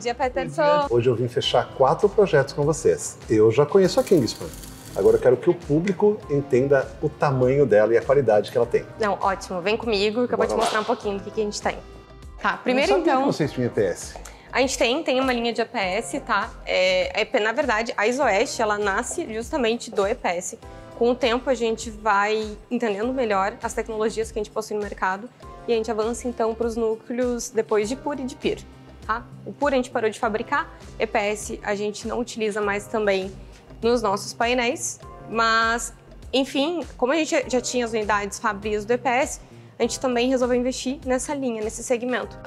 Oi, Gabi. Oi, bom dia, Peterson. Hoje eu vim fechar quatro projetos com vocês. Eu já conheço a Kingspan. Agora eu quero que o público entenda o tamanho dela e a qualidade que ela tem. Não, ótimo. Vem comigo que eu vou te lá. mostrar um pouquinho do que, que a gente tem. Tá, primeiro eu não sabia então. que vocês tinham EPS. A gente tem, tem uma linha de EPS, tá? É, é- na verdade, a Isoeste, ela nasce justamente do EPS. Com o tempo, a gente vai entendendo melhor as tecnologias que a gente possui no mercado e a gente avança, então, para os núcleos depois de PUR e de PIR, tá? O PUR a gente parou de fabricar, EPS a gente não utiliza mais também nos nossos painéis, mas, enfim, como a gente já tinha as unidades fabrias do EPS, a gente também resolveu investir nessa linha, nesse segmento.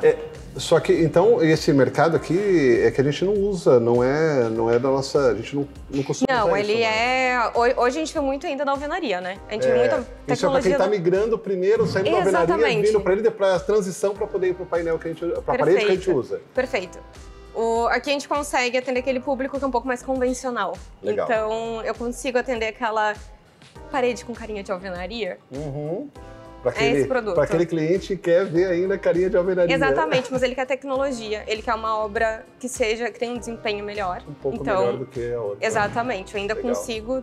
Só que, então, esse mercado aqui é que a gente não usa, não é, não é da nossa. A gente não, não costuma Não, usar ele isso, né? é. ho- Hoje a gente vê muito ainda da alvenaria, né? A gente vê É, muita Isso é pra tecnologia. quem tá do- migrando primeiro, saindo da alvenaria, Exatamente. vindo pra ele, para a transição para poder ir pro painel que a gente. pra parede que a gente usa. Perfeito. O- aqui a gente consegue atender aquele público que é um pouco mais convencional. Legal. Então eu consigo atender aquela parede com carinha de alvenaria. Uhum. Pra É aquele, esse produto. pra aquele cliente que quer ver ainda a carinha de alvenaria. Exatamente, mas ele quer tecnologia, ele quer uma obra que seja, que tenha um desempenho melhor. Um pouco então, melhor do que a outra. Exatamente, eu ainda Legal. consigo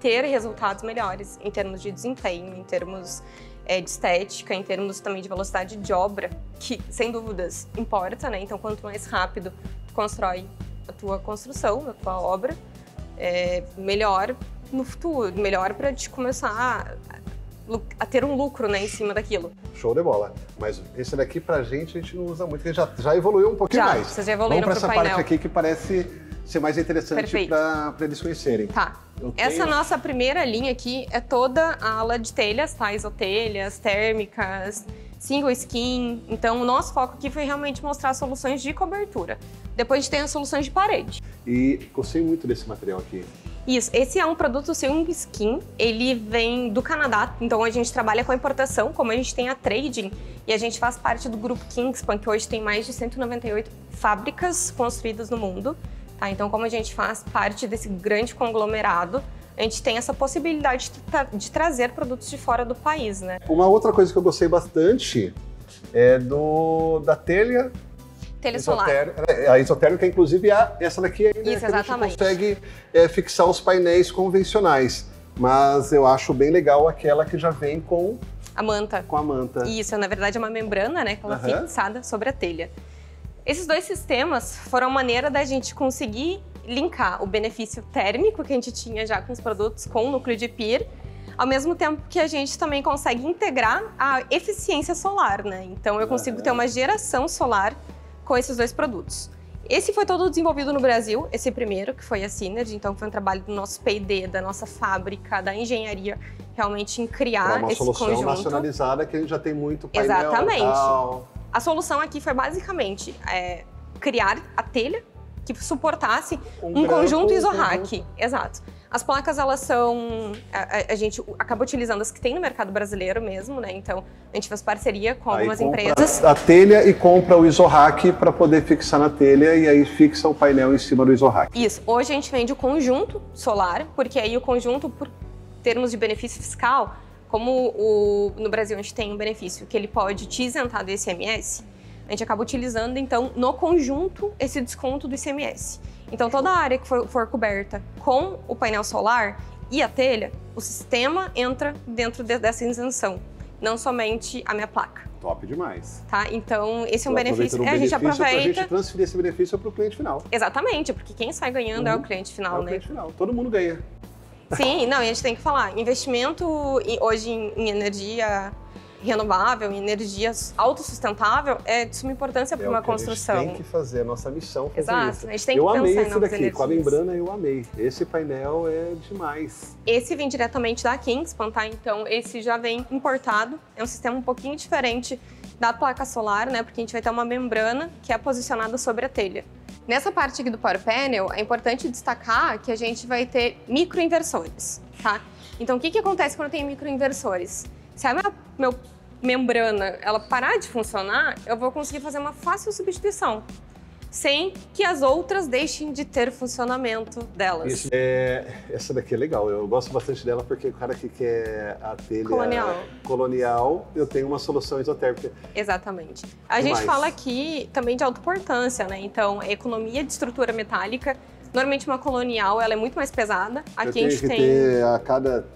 ter resultados melhores em termos de desempenho, em termos é, de estética, em termos também de velocidade de obra, que sem dúvidas importa, né? Então, quanto mais rápido tu constrói a tua construção, a tua obra, é, melhor no futuro, melhor para te começar a, ter um lucro, né, em cima daquilo. Show de bola. Mas esse daqui pra gente a gente não usa muito, porque já, já evoluiu um pouquinho Já, mais. vocês já evoluíram Vamos pra essa painel. parte aqui que parece ser mais interessante pra eles conhecerem. Tá. Eu Essa tenho- nossa primeira linha aqui é toda a ala de telhas, tá? Isotelhas, térmicas, single skin. Então, o nosso foco aqui foi realmente mostrar soluções de cobertura. Depois a gente tem as soluções de parede. E gostei muito desse material aqui. Isso, esse é um produto single skin, ele vem do Canadá, então a gente trabalha com a importação, como a gente tem a trading, e a gente faz parte do grupo Kingspan, que hoje tem mais de 198 fábricas construídas no mundo. Tá? Então, como a gente faz parte desse grande conglomerado, a gente tem essa possibilidade de, tra- de trazer produtos de fora do país, né? Uma outra coisa que eu gostei bastante é do da telha Telha solar. É, A isotérmica, inclusive, é a- essa daqui ainda Isso, que a gente exatamente. consegue é, fixar os painéis convencionais. Mas eu acho bem legal aquela que já vem com, A manta. com a manta. Isso, na verdade é uma membrana, né, que ela Aham. fixada sobre a telha. Esses dois sistemas foram a maneira da gente conseguir linkar o benefício térmico que a gente tinha já com os produtos com o núcleo de PIR, ao mesmo tempo que a gente também consegue integrar a eficiência solar, né? Então eu consigo ter uma geração solar com esses dois produtos. Esse foi todo desenvolvido no Brasil, esse primeiro, que foi a Synergy, então foi um trabalho do nosso P&D, da nossa fábrica, da engenharia, realmente em criar uma esse solução conjunto. nacionalizada que a gente já tem muito painel Exatamente. tal. A solução aqui foi basicamente é, criar a telha que suportasse um, conjunto um isorrack. conjunto. Exato. As placas, elas são. A, a- gente acaba utilizando as que tem no mercado brasileiro mesmo, né? Então, a gente fez parceria com algumas empresas. A telha e compra o isorrack para poder fixar na telha e aí fixa o painel em cima do isorrack. Isso. Hoje a gente vende o conjunto solar, porque aí o conjunto, por termos de benefício fiscal, como o- no Brasil a gente tem um benefício que ele pode te isentar do ICMS, a gente acaba utilizando, então, no conjunto, esse desconto do ICMS. Então, toda a área que for, for coberta com o painel solar e a telha, o sistema entra dentro de- dessa isenção, não somente a minha placa, Top demais. tá? Então, esse é um benefício. o É, a gente benefício pra aproveita. gente transferir esse benefício para o cliente final. Exatamente, porque quem sai ganhando é Uhum. o cliente É final, o né? cliente final. Todo mundo ganha. Sim, não, e a gente tem que falar, investimento hoje em, em energia renovável, em energia autossustentável é de suma importância para é uma o que A construção. gente tem que fazer, a nossa missão fazer Exato, isso. a gente tem eu que pensar amei esse daqui, com a energias. membrana eu amei. Esse painel é demais. Esse vem diretamente da Kingspan, tá? Então esse já vem importado, é um sistema um pouquinho diferente da placa solar, né? Porque a gente vai ter uma membrana que é posicionada sobre a telha. Nessa parte aqui do Power Panel, é importante destacar que a gente vai ter microinversores, tá? Então, o que, que acontece quando tem microinversores? Se a minha meu membrana ela parar de funcionar, eu vou conseguir fazer uma fácil substituição. sem que as outras deixem de ter funcionamento delas. Isso, é, essa daqui é legal, eu gosto bastante dela porque o cara que quer a telha Colonial. colonial, eu tenho uma solução isotérmica. Exatamente. A Demais. gente fala aqui também de autoportância, né? Então, a economia de estrutura metálica. Normalmente uma colonial ela é muito mais pesada. Aqui a gente que tem ter a cada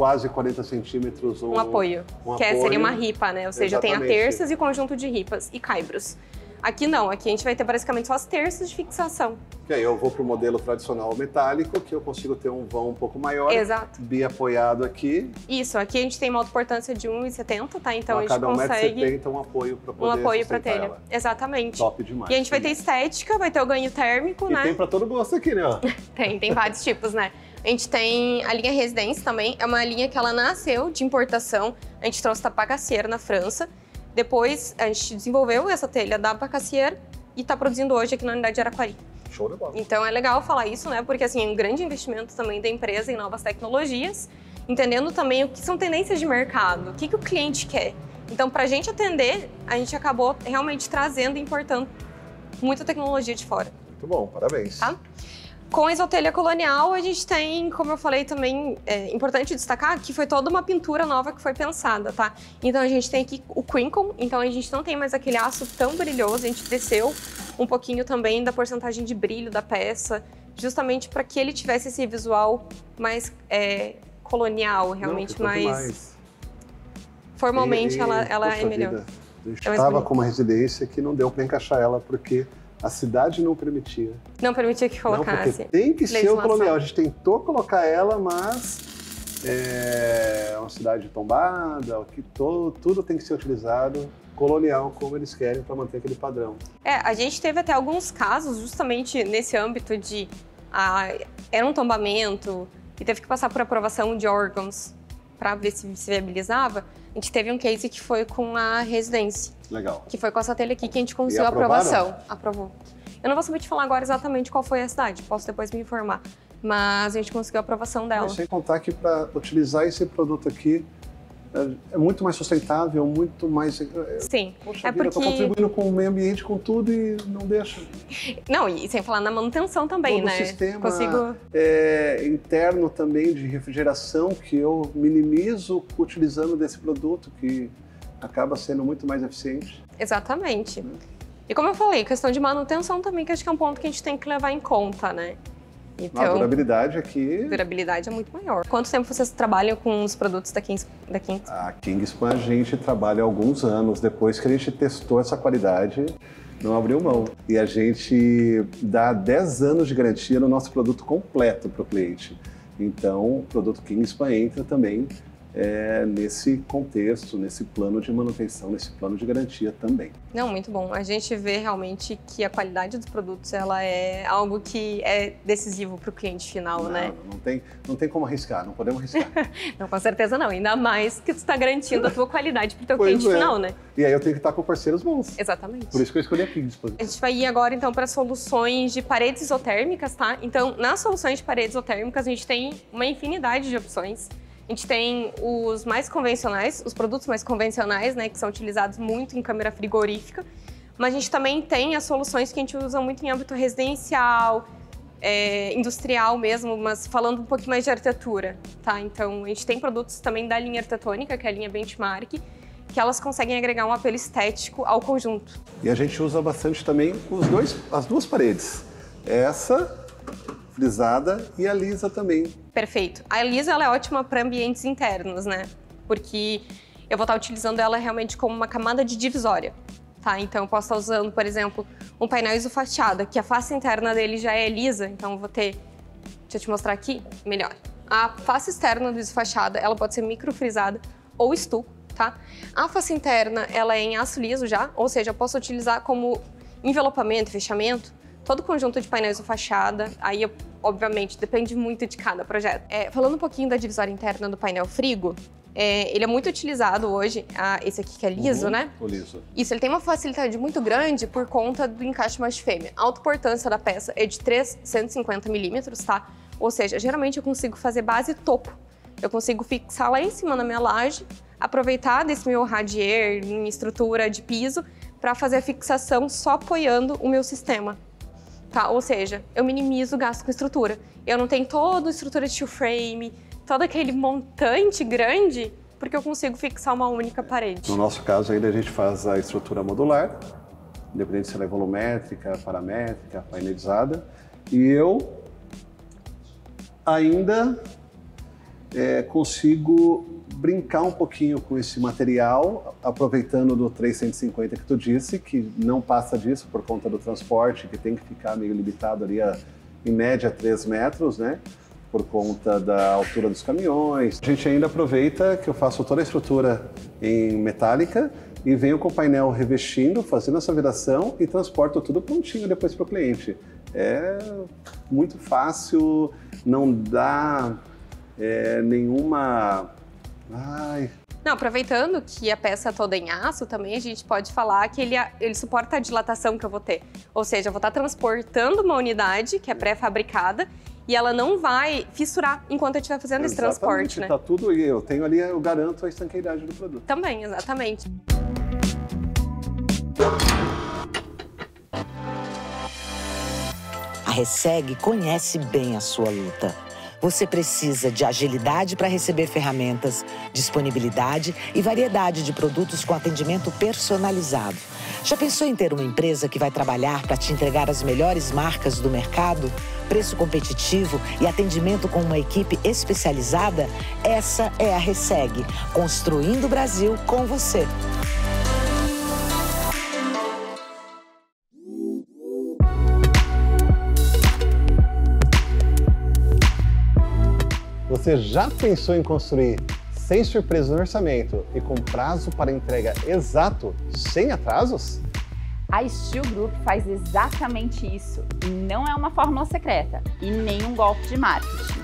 quase 40 centímetros um, um apoio, um que é- apoio. seria uma ripa, né? Ou seja, tem a Exatamente. terças e conjunto de ripas e caibros. Aqui não, aqui a gente vai ter basicamente só as terças de fixação. Que aí eu vou para o modelo tradicional metálico, que eu consigo ter um vão um pouco maior, Exato. bem apoiado aqui, Isso, aqui a gente tem uma autoportância de 1,70, tá? Então a a gente cada consegue 1,70m um apoio para um poder apoio para telha. ela. Exatamente. Top demais. E a gente vai ter estética, vai ter o ganho térmico, E né? tem para todo gosto aqui, né? Tem, tem vários tipos, né? A gente tem a linha Residência também, é uma linha que ela nasceu de importação. A gente trouxe da Pacassier na França. Depois a gente desenvolveu essa telha da Pacassier e está produzindo hoje aqui na unidade de Araquari. Show de bola. Então é legal falar isso, né? Porque assim, é um grande investimento também da empresa em novas tecnologias, entendendo também o que são tendências de mercado, o que, que o cliente quer. Então, para a gente atender, a gente acabou realmente trazendo e importando muita tecnologia de fora. Muito bom, parabéns. Tá. Com a isotelha colonial, a gente tem, como eu falei também, é importante destacar que foi toda uma pintura nova que foi pensada, tá? Então a gente tem aqui o crinkle, então a gente não tem mais aquele aço tão brilhoso, a gente desceu um pouquinho também da porcentagem de brilho da peça, justamente para que ele tivesse esse visual mais é, colonial, realmente Não, mais. demais. Formalmente E- ela, e, ela é poxa melhor. vida, gente É mais estava com uma residência que não deu para encaixar ela porque a cidade não permitia. Não permitia que Não, colocasse. porque tem que ser o colonial. A gente tentou colocar ela, mas é uma cidade tombada, que to- tudo tem que ser utilizado colonial como eles querem para manter aquele padrão. É, a gente teve até alguns casos justamente nesse âmbito de ah, era um tombamento e teve que passar por aprovação de órgãos para ver se se viabilizava. A gente teve um case que foi com a residência, Legal. que foi com essa telha aqui que a gente conseguiu a aprovação. Aprovou. Eu não vou saber te falar agora exatamente qual foi a cidade, posso depois me informar. Mas a gente conseguiu a aprovação dela. Mas sem contar que para utilizar esse produto aqui é, é muito mais sustentável, muito mais. é, Sim. Poxa É vida, eu estou porque- contribuindo com o meio ambiente, com tudo e não deixa. Não, e sem falar na manutenção também, Todo o né? sistema Consigo. é, interno também de refrigeração que eu minimizo utilizando desse produto que acaba sendo muito mais eficiente. Exatamente. E como eu falei, questão de manutenção também, que acho que é um ponto que a gente tem que levar em conta, né? A Então, durabilidade aqui, durabilidade é muito maior. Quanto tempo vocês trabalham com os produtos da Kings? Da Kings? a Kingspan a gente trabalha há alguns anos depois que a gente testou essa qualidade. Não abriu mão. E a gente dá 10 anos de garantia no nosso produto completo para o cliente. Então, o produto Kingspan entra também é, nesse contexto, nesse plano de manutenção, nesse plano de garantia também. Não, muito bom. A gente vê realmente que a qualidade dos produtos ela é algo que é decisivo para o cliente final, não, né? não, tem, não tem como arriscar, não podemos arriscar. Não, com certeza não. Ainda mais que tu está garantindo a tua qualidade para o teu Pois cliente é. final, né? e aí eu tenho que estar com parceiros bons. Exatamente. Por isso que eu escolhi a Kingspan. A gente vai ir agora então para soluções de paredes isotérmicas, tá? Então, nas soluções de paredes isotérmicas, a gente tem uma infinidade de opções. A gente tem os mais convencionais, os produtos mais convencionais, né, que são utilizados muito em câmera frigorífica. Mas a gente também tem as soluções que a gente usa muito em âmbito residencial, é, industrial mesmo, mas falando um pouquinho mais de arquitetura, tá? Então, a gente tem produtos também da linha arquitetônica, que é a linha Benchmark, que elas conseguem agregar um apelo estético ao conjunto. E a gente usa bastante também os dois, as duas paredes. Essa frisada e a lisa também. Perfeito. A Elisa ela é ótima para ambientes internos, né? Porque eu vou estar utilizando ela realmente como uma camada de divisória, tá? Então eu posso estar usando, por exemplo, um painel isofachada, que a face interna dele já é lisa, então eu vou ter, deixa eu te mostrar aqui, melhor. A face externa do isofachada, ela pode ser microfrisada ou estuco, tá? A face interna, ela é em aço liso já, ou seja, eu posso utilizar como envelopamento, fechamento, todo conjunto de painel isofachada, aí eu obviamente, depende muito de cada projeto. É, falando um pouquinho da divisória interna do painel frigo, é, ele é muito utilizado hoje, ah, esse aqui que é liso, Uhum, né? Liso. Isso, ele tem uma facilidade muito grande por conta do encaixe mais fêmea. A autoportância da peça é de 350 milímetros, tá? Ou seja, geralmente eu consigo fazer base topo. Eu consigo fixar lá em cima na minha laje, aproveitar desse meu radier, minha estrutura de piso, para fazer a fixação só apoiando o meu sistema. Tá? Ou seja, eu minimizo o gasto com estrutura. Eu não tenho toda a estrutura de frame, todo aquele montante grande, porque eu consigo fixar uma única parede. No nosso caso, ainda a gente faz a estrutura modular, independente se ela é volumétrica, paramétrica, painelizada, e eu ainda é, consigo brincar um pouquinho com esse material, aproveitando do 350 que tu disse, que não passa disso por conta do transporte, que tem que ficar meio limitado ali a, em média, 3 metros, né? Por conta da altura dos caminhões. A gente ainda aproveita que eu faço toda a estrutura em metálica e venho com o painel revestindo, fazendo essa viração e transporto tudo prontinho depois para o cliente. É muito fácil, não dá é, nenhuma. Ai. Não, aproveitando que a peça é toda em aço, também a gente pode falar que ele, ele suporta a dilatação que eu vou ter. Ou seja, eu vou estar transportando uma unidade que é pré-fabricada e ela não vai fissurar enquanto eu estiver fazendo exatamente, esse transporte, né? Tá tudo, eu tenho ali, eu garanto a estanqueidade do produto. Também, exatamente. A Reseg conhece bem a sua luta. Você precisa de agilidade para receber ferramentas, disponibilidade e variedade de produtos com atendimento personalizado. Já pensou em ter uma empresa que vai trabalhar para te entregar as melhores marcas do mercado? Preço competitivo e atendimento com uma equipe especializada? Essa é a Reseg, construindo o Brasil com você. Você já pensou em construir sem surpresa no orçamento e com prazo para entrega exato, sem atrasos? A Steel Group faz exatamente isso e não é uma fórmula secreta e nem um golpe de marketing.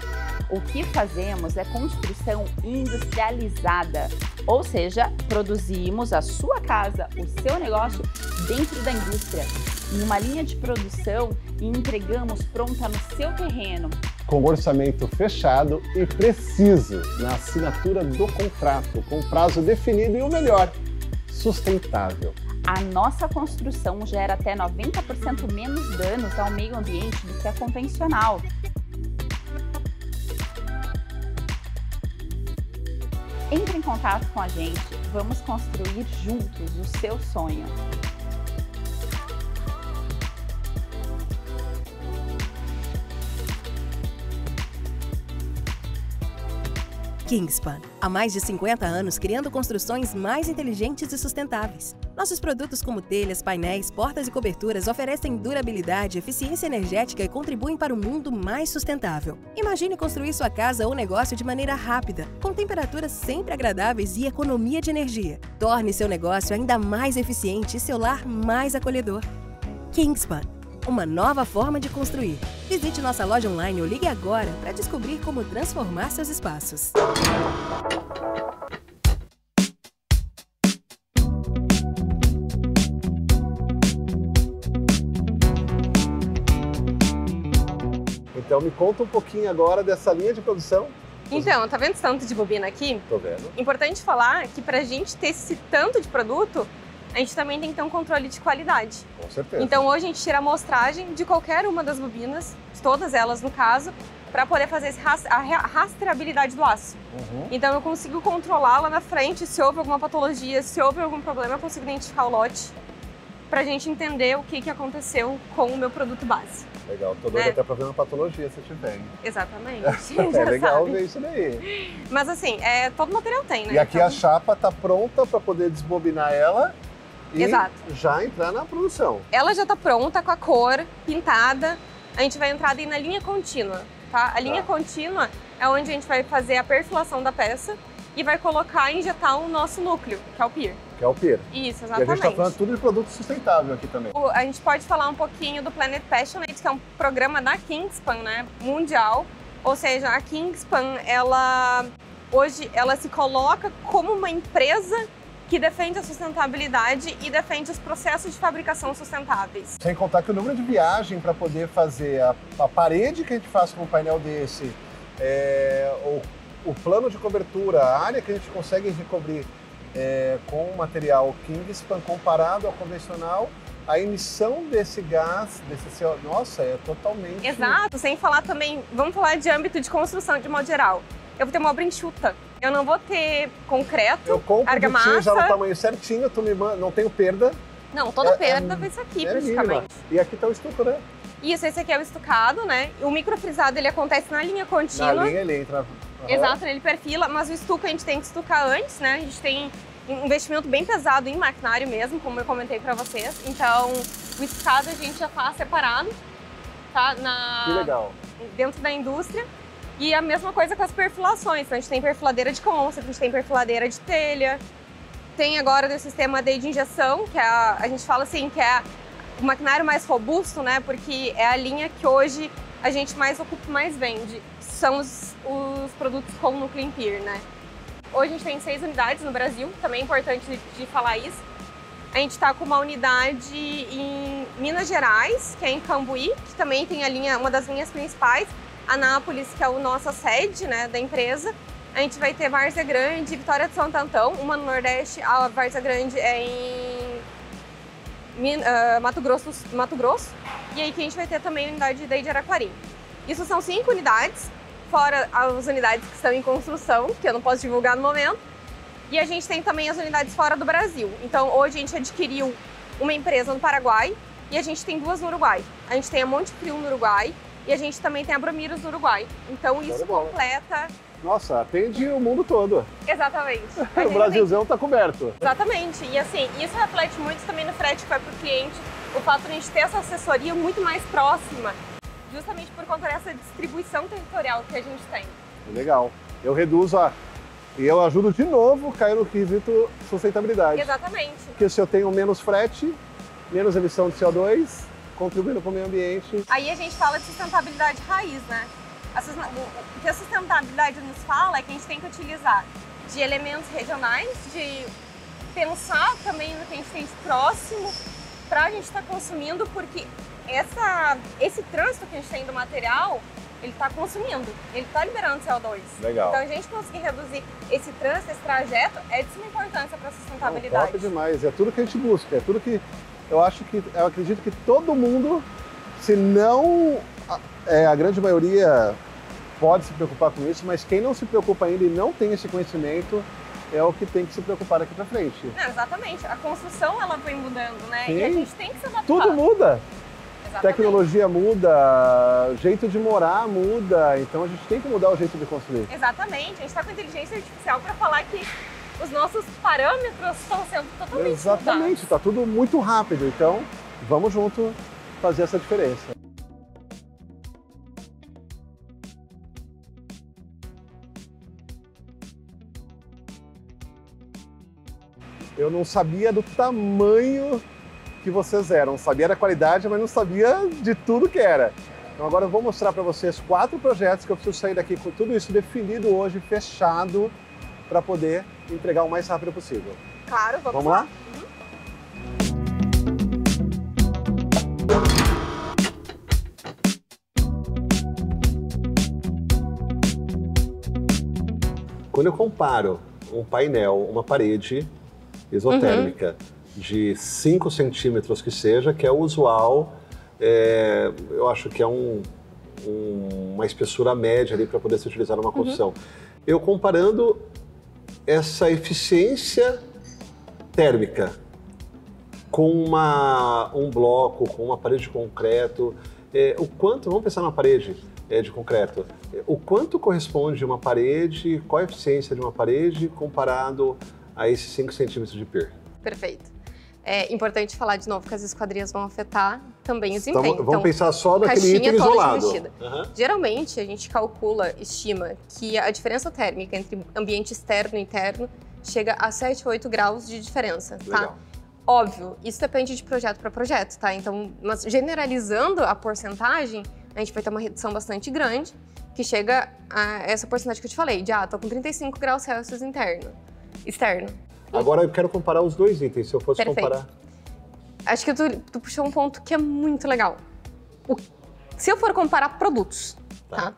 O que fazemos é construção industrializada, ou seja, produzimos a sua casa, o seu negócio dentro da indústria, em uma linha de produção e entregamos pronta no seu terreno, com orçamento fechado e preciso na assinatura do contrato, com prazo definido e o melhor, sustentável. A nossa construção gera até 90% menos danos ao meio ambiente do que a convencional. Entre em contato com a gente, vamos construir juntos o seu sonho. Kingspan. Há mais de 50 anos criando construções mais inteligentes e sustentáveis. Nossos produtos como telhas, painéis, portas e coberturas oferecem durabilidade, eficiência energética e contribuem para um mundo mais sustentável. Imagine construir sua casa ou negócio de maneira rápida, com temperaturas sempre agradáveis e economia de energia. Torne seu negócio ainda mais eficiente e seu lar mais acolhedor. Kingspan uma nova forma de construir. Visite nossa loja online ou ligue agora para descobrir como transformar seus espaços. Então me conta um pouquinho agora dessa linha de produção. Então, tá vendo esse tanto de bobina aqui? Tô vendo. Importante falar que pra gente ter esse tanto de produto, a gente também tem que ter um controle de qualidade. Com certeza. Então hoje a gente tira a amostragem de qualquer uma das bobinas, de todas elas no caso, para poder fazer a rastreabilidade do aço. Uhum. Então eu consigo controlar lá na frente se houve alguma patologia, se houve algum problema, eu consigo identificar o lote para a gente entender o que, que aconteceu com o meu produto base. Legal, tô doido né? até para ver uma patologia se tiver. Exatamente. é legal sabe. ver isso daí. Mas assim, é, todo material tem, né? E aqui então... a chapa tá pronta para poder desbobinar ela e Exato. já entrar na produção. Ela já está pronta com a cor pintada. A gente vai entrar aí na linha contínua, tá? A linha tá. contínua é onde a gente vai fazer a perfuração da peça e vai colocar e injetar o nosso núcleo, que é o PIR. Que é o PIR. Isso, exatamente. E a gente está falando tudo de produto sustentável aqui também. A gente pode falar um pouquinho do Planet Passionate, que é um programa da Kingspan, né, mundial. Ou seja, a Kingspan, ela hoje ela se coloca como uma empresa que defende a sustentabilidade e defende os processos de fabricação sustentáveis. Sem contar que o número de viagem para poder fazer a, a, parede que a gente faz com um painel desse, é, o, o plano de cobertura, a área que a gente consegue recobrir é, com o material Kingspan comparado ao convencional, a emissão desse gás, desse CO, nossa, é totalmente... Exato, sem falar também, vamos falar de âmbito de construção de modo geral. Eu vou ter uma obra enxuta, eu não vou ter concreto, Eu compro argamassa. já no tamanho certinho, tu me manda, não tenho perda. Não, toda É- perda é- vai ser aqui, é mínima. praticamente. E aqui tá o estuco, né? Isso, esse aqui é o estucado, né? O microfrisado, ele acontece na linha contínua. Na linha ele entra. Aham. Exato, ele perfila, mas o estuco a gente tem que estucar antes, né? A gente tem um investimento bem pesado em maquinário mesmo, como eu comentei pra vocês. Então, o estucado a gente já faz separado, tá? Na... Que legal. dentro da indústria. E a mesma coisa com as perfilações. Então, a gente tem perfiladeira de concha, a gente tem perfiladeira de telha. Tem agora o sistema de injeção, que é a, a gente fala assim, que é o maquinário mais robusto, né? Porque é a linha que hoje a gente mais ocupa, mais vende. São os, os produtos com Clean Peer, né? Hoje a gente tem seis unidades no Brasil, também é importante de, de falar isso. A gente está com uma unidade em Minas Gerais, que é em Cambuí, que também tem a linha, uma das linhas principais. Anápolis, que é a nossa sede né, da empresa. A gente vai ter Várzea Grande e Vitória de Santo Antão, uma no Nordeste, a Várzea Grande é em ah, Mato, Grosso, Mato Grosso. E aí que a gente vai ter também a unidade de Araquari. Isso são cinco unidades, fora as unidades que estão em construção, que eu não posso divulgar no momento. E a gente tem também as unidades fora do Brasil. Então hoje a gente adquiriu uma empresa no Paraguai e a gente tem duas no Uruguai. A gente tem a Monte Frio no Uruguai e a gente também tem a Bromiros no Uruguai. Então isso bola. completa Nossa, atende o mundo todo. exatamente. O Brasilzão tá coberto. Exatamente. E assim, isso reflete muito também no frete que vai para o cliente, o fato de a gente ter essa assessoria muito mais próxima, justamente por conta dessa distribuição territorial que a gente tem. Legal. Eu reduzo a. E eu ajudo de novo a cair no quesito sustentabilidade. Exatamente. Porque se eu tenho menos frete, menos emissão de CO2, contribuindo para o meio ambiente. Aí a gente fala de sustentabilidade raiz, né? O- que a sustentabilidade nos fala é que a gente tem que utilizar de elementos regionais, de pensar também no que a gente tem de próximo para a gente estar consumindo, porque essa, esse trânsito que a gente tem do material, ele está consumindo, ele está liberando CO2. Legal. Então a gente conseguir reduzir esse trânsito, esse trajeto, é de suma importância para a sustentabilidade. Top demais. É tudo que a gente busca. É tudo que eu acho que eu acredito que todo mundo, se não a- é, a grande maioria pode se preocupar com isso, mas quem não se preocupa ainda e não tem esse conhecimento é o que tem que se preocupar daqui para frente. Não, exatamente. A construção ela vem mudando, né? Sim. E a gente tem que se adaptar. Tudo muda. Exatamente. Tecnologia muda, jeito de morar muda, então a gente tem que mudar o jeito de construir. Exatamente. A gente está com inteligência artificial para falar que os nossos parâmetros estão sendo totalmente Exatamente, está tudo muito rápido, então vamos junto fazer essa diferença. Eu não sabia do tamanho que vocês eram, sabia da qualidade, mas não sabia de tudo que era. Então agora eu vou mostrar para vocês quatro projetos que eu preciso sair daqui com tudo isso definido hoje, fechado, para poder entregar o mais rápido possível. Claro, vamos, Vamos lá? Quando eu comparo um painel, uma parede isotérmica de 5 centímetros que seja, que é o usual, é, eu acho que é um- um- uma espessura média ali para poder se utilizar numa construção. Eu comparando essa eficiência térmica com uma, um bloco, com uma parede de concreto, é, o quanto, vamos pensar numa parede é, de concreto, é, o quanto corresponde uma parede, qual a eficiência de uma parede comparado a esses 5 centímetros de pier? Perfeito. É importante falar de novo que as esquadrias vão afetar também o Então, desempenho. vamos pensar só naquele caixinha item toda isolado. Aham. Geralmente, a gente calcula, estima que a diferença térmica entre ambiente externo e interno chega a 7 ou 8 graus de diferença, tá? Legal. Óbvio, isso depende de projeto para projeto, tá? Então, mas generalizando a porcentagem, a gente vai ter uma redução bastante grande, que chega a essa porcentagem que eu te falei, de ah, tô com 35 graus Celsius interno, externo. Agora eu quero comparar os dois itens, se eu fosse Perfeito. comparar. Acho que tu, tu puxou um ponto que é muito legal. O- se eu for comparar produtos, Tá. tá?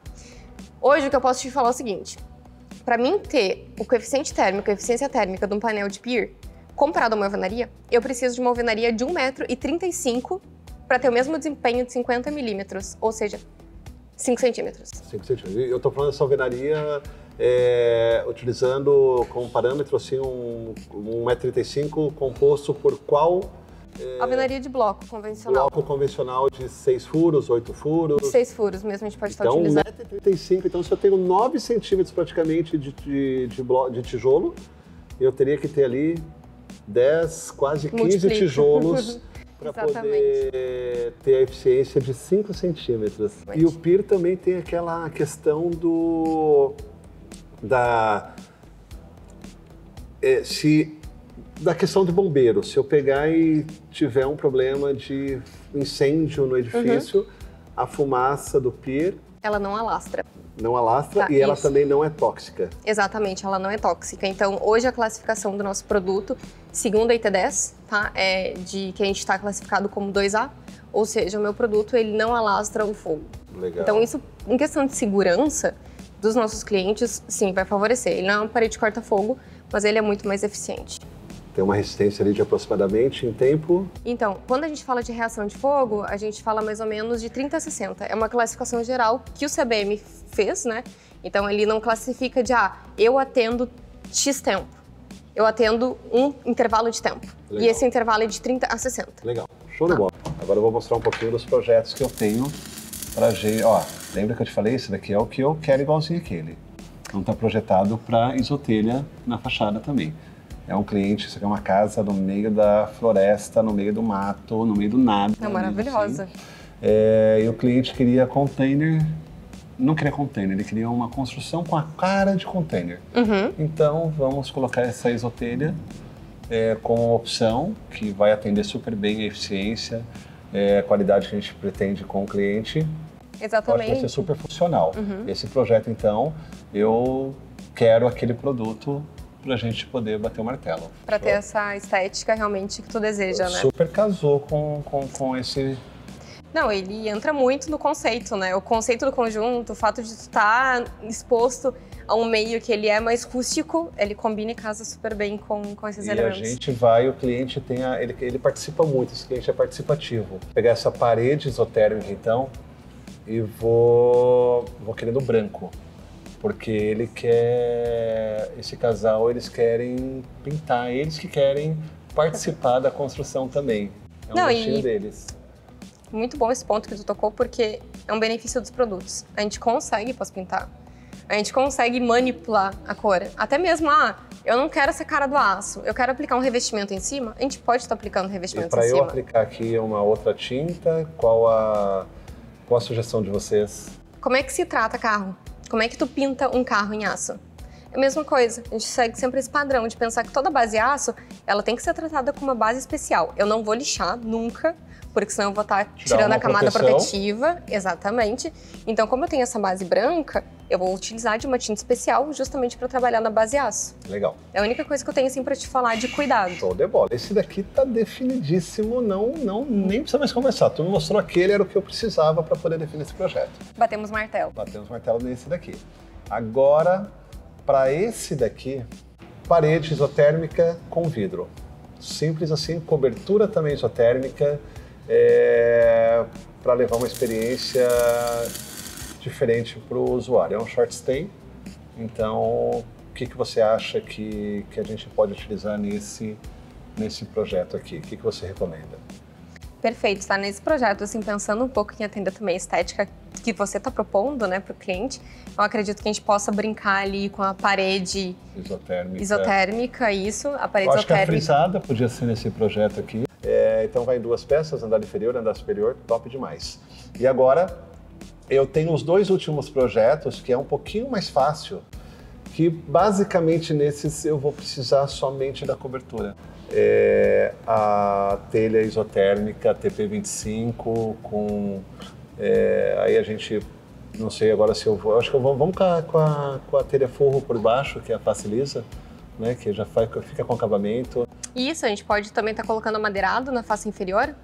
Hoje o que eu posso te falar é o seguinte: para mim ter o coeficiente térmico, a eficiência térmica de um painel de pier comparado a uma alvenaria, eu preciso de uma alvenaria de 1,35m para ter o mesmo desempenho de 50 milímetros, ou seja, 5 centímetros. 5 centímetros. Eu estou falando dessa alvenaria é, utilizando como parâmetro assim, um, 1,35m composto por qual é, Alvenaria de bloco convencional. Bloco convencional de 6 furos, 8 furos. 6 furos mesmo, a gente pode então, estar utilizando. Então, 1,35m. Então, se eu tenho 9 centímetros praticamente de, de, de, de, tijolo, eu teria que ter ali 10, quase 15 Multiplica. tijolos para poder ter a eficiência de 5 centímetros. E o PIR também tem aquela questão do da é, se da questão de bombeiro. Se eu pegar e tiver um problema de incêndio no edifício, uhum. a fumaça do PIR ela não alastra. Não alastra tá, e ela também não é tóxica. Exatamente, ela não é tóxica. Então, hoje a classificação do nosso produto, segundo a IT10, tá, é de que a gente está classificado como 2A, ou seja, o meu produto ele não alastra o fogo. Legal. Então, isso, em questão de segurança dos nossos clientes, sim, vai favorecer. Ele não é uma parede corta-fogo, mas ele é muito mais eficiente. Tem uma resistência ali de aproximadamente em tempo? Então, quando a gente fala de reação de fogo, a gente fala mais ou menos de 30 a 60. É uma classificação geral que o CBM fez, né? Então, ele não classifica de, ah, eu atendo X tempo. Eu atendo um intervalo de tempo. Legal. E esse intervalo é de 30 a 60. Legal. Show de bola. Agora eu vou mostrar um pouquinho dos projetos que eu tenho para gente. Ó, lembra que eu te falei? Esse daqui é o que eu quero igualzinho aquele. Então está projetado para isotelha na fachada também. É um cliente, isso aqui é uma casa no meio da floresta, no meio do mato, no meio do nada. É maravilhosa. Assim. É, e o cliente queria container, não queria container, ele queria uma construção com a cara de container. Uhum. Então vamos colocar essa isotelha é, com opção que vai atender super bem a eficiência, é, a qualidade que a gente pretende com o cliente. Exatamente. Vai ser super funcional. Uhum. Esse projeto, então, eu quero aquele produto para a gente poder bater o martelo. Para ter essa estética realmente que tu deseja, né? Super casou com, com, com esse não, ele entra muito no conceito, né? O conceito do conjunto, o fato de estar exposto a um meio que ele é mais rústico, ele combina e casa super bem com, com esses e elementos. E a gente vai, o cliente tem a, ele, ele participa muito, esse cliente é participativo. Pegar essa parede isotérmica então e vou, vou querendo branco porque ele quer esse casal eles querem pintar eles que querem participar da construção também. É um Não, e... deles. muito bom esse ponto que tu tocou porque é um benefício dos produtos. A gente consegue pós-pintar. A gente consegue manipular a cor. Até mesmo ah eu não quero essa cara do aço. Eu quero aplicar um revestimento em cima. A gente pode estar aplicando revestimento em cima para eu aplicar aqui uma outra tinta qual a qual a sugestão de vocês como é que se trata carro como é que tu pinta um carro em aço? É a mesma coisa, a gente segue sempre esse padrão de pensar que toda base aço, ela tem que ser tratada com uma base especial. Eu não vou lixar nunca, porque senão eu vou estar tá tirando a camada proteção. protetiva. Exatamente. Então, como eu tenho essa base branca, eu vou utilizar de uma tinta especial justamente para trabalhar na base aço. Legal. É a única coisa que eu tenho assim para te falar de cuidado. Show de bola. Esse daqui tá definidíssimo, não, não, nem precisa mais conversar. Tu me mostrou aquele, era o que eu precisava para poder definir esse projeto. Batemos martelo. Batemos martelo nesse daqui. Agora, para esse daqui, parede isotérmica com vidro. Simples assim, cobertura também isotérmica, é, para levar uma experiência diferente para o usuário. É um short stay, então o que, que você acha que, que a gente pode utilizar nesse, nesse projeto aqui? O que, que você recomenda? Perfeito, está nesse projeto, assim, pensando um pouco em atender também a estética que você está propondo, né, para o cliente, eu acredito que a gente possa brincar ali com a parede isotérmica, isotérmica isso, a parede eu acho isotérmica. que a frisada podia ser nesse projeto aqui. É, então vai em duas peças, andar inferior, andar superior, top demais. E agora eu tenho os dois últimos projetos que é um pouquinho mais fácil, que basicamente nesses eu vou precisar somente da cobertura. É a telha isotérmica TP25 com é, aí a gente não sei agora se eu vou acho que eu vou vamos com a, com a, com a telha forro por baixo que é a face lisa né que já fica com acabamento isso a gente pode também estar tá colocando madeirado na face inferior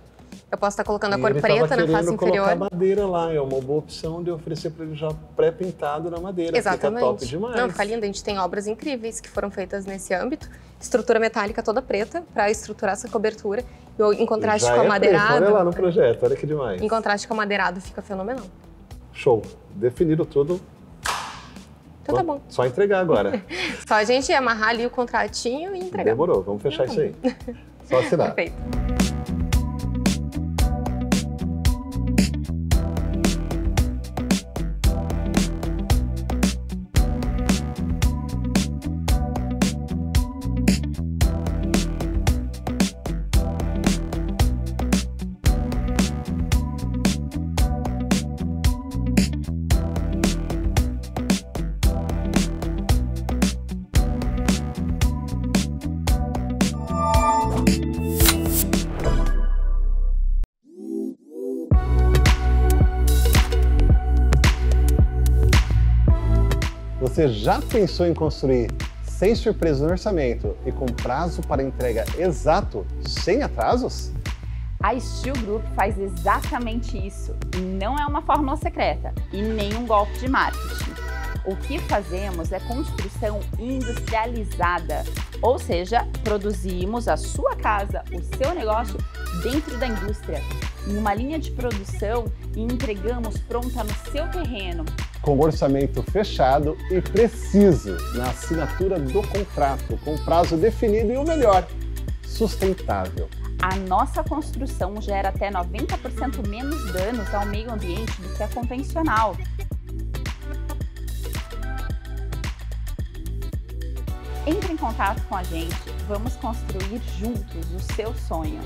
Eu posso estar colocando a cor preta na face querendo colocar inferior. madeira lá, é uma boa opção de oferecer para ele já pré-pintado na madeira. Exatamente. Fica top demais. Não, fica lindo. A gente tem obras incríveis que foram feitas nesse âmbito. Estrutura metálica toda preta para estruturar essa cobertura. E em contraste Já com a é preto, madeirado. Olha lá no projeto, olha que demais. Em contraste com a madeirado fica fenomenal. Show. Definido tudo. Então tá bom. Só entregar agora. Só a gente amarrar ali o contratinho e entregar. Demorou, vamos fechar isso aí. Só assinar. Perfeito. Já pensou em construir sem surpresa no orçamento e com prazo para entrega exato, sem atrasos? A Steel Group faz exatamente isso e não é uma fórmula secreta e nem um golpe de marketing. O que fazemos é construção industrializada, ou seja, produzimos a sua casa, o seu negócio dentro da indústria, em uma linha de produção e entregamos pronta no seu terreno. Com orçamento fechado e preciso na assinatura do contrato, com prazo definido e o melhor, sustentável. A nossa construção gera até 90% menos danos ao meio ambiente do que a convencional. Entre em contato com a gente, vamos construir juntos o seu sonho.